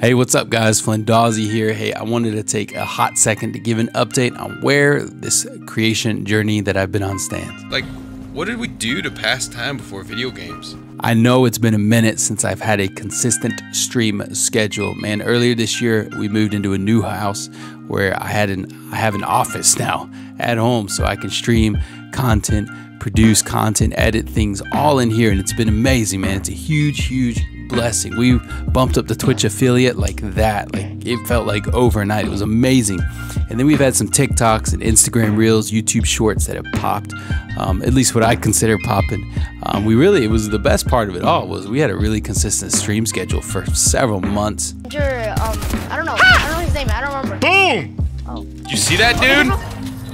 Hey, what's up, guys? Flindawzi here. Hey, I wanted to take a hot second to give an update on where this creation journey that I've been on stands. Like, what did we do to pass time before video games? I know it's been a minute since I've had a consistent stream schedule. Man, earlier this year we moved into a new house where I had an I have an office now at home so I can stream content, produce content, edit things all in here and it's been amazing, man. It's a huge huge blessing. We bumped up the Twitch affiliate like that. Like it felt like overnight. It was amazing. And then we've had some TikToks and Instagram Reels, YouTube Shorts that have popped. Um, at least what I consider popping. Um, we really, it was the best part of it all was we had a really consistent stream schedule for several months. Your, um, I don't know. I don't know his name. I don't remember. Boom! Oh. You see that, dude?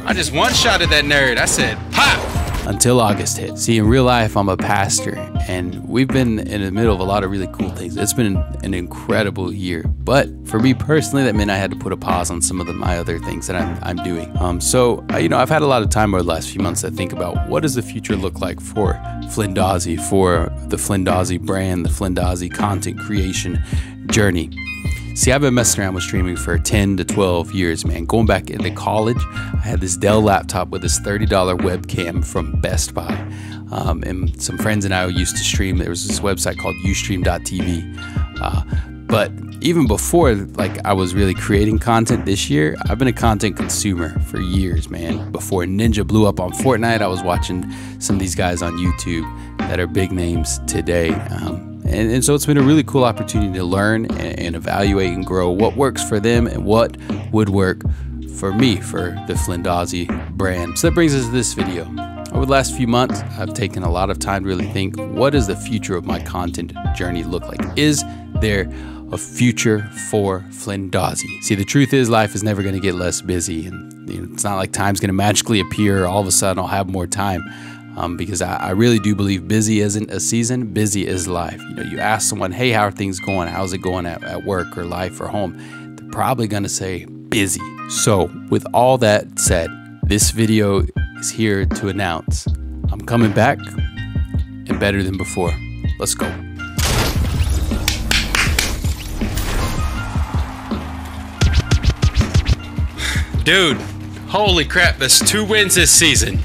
I just one shot at that nerd. I said, pop! Until August hit. See, in real life, I'm a pastor, and we've been in the middle of a lot of really cool things. It's been an incredible year, but for me personally, that meant I had to put a pause on some of the, my other things that I'm, I'm doing. Um, so, uh, you know, I've had a lot of time over the last few months to think about what does the future look like for Flindawzi, for the Flindawzi brand, the Flindawzi content creation journey. See, I've been messing around with streaming for 10 to 12 years, man. Going back into college, I had this Dell laptop with this $30 webcam from Best Buy. Um, and some friends and I used to stream. There was this website called ustream.tv. Uh, but even before like I was really creating content this year, I've been a content consumer for years, man. Before Ninja blew up on Fortnite, I was watching some of these guys on YouTube that are big names today. Um, and, and so it's been a really cool opportunity to learn and, and evaluate and grow what works for them and what would work for me, for the Flindawzi brand. So that brings us to this video. Over the last few months, I've taken a lot of time to really think what does the future of my content journey look like? Is there a future for Flindawzi? See, the truth is, life is never going to get less busy, and you know, it's not like time's going to magically appear. All of a sudden, I'll have more time um, because I, I, really do believe busy isn't a season, busy is life. You know, you ask someone, hey, how are things going? How's it going at, at work or life or home? They're probably going to say busy. So, with all that said, this video is here to announce I'm coming back and better than before. Let's go. Dude, holy crap, that's two wins this season.